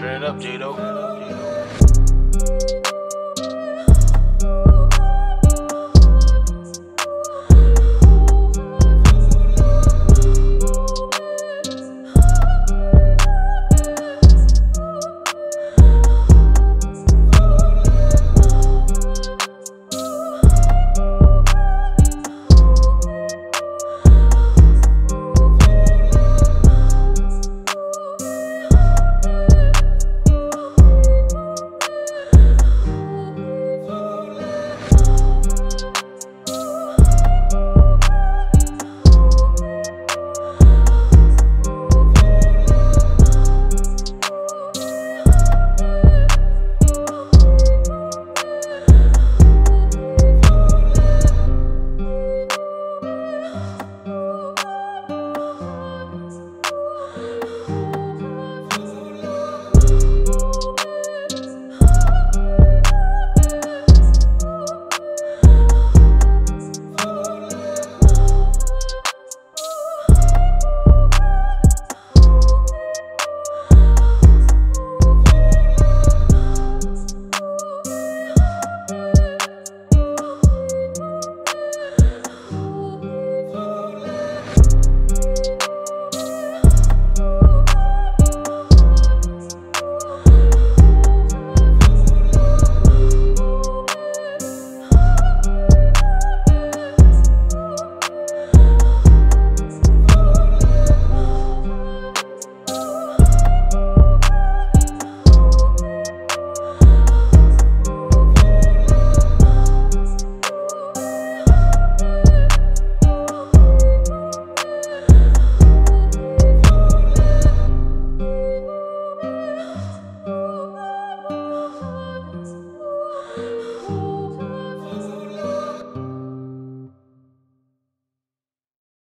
Turn it up, Jado.